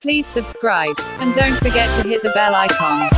Please subscribe, and don't forget to hit the bell icon.